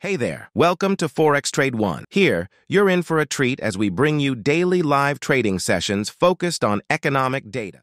Hey there, welcome to Forex Trade One. Here, you're in for a treat as we bring you daily live trading sessions focused on economic data.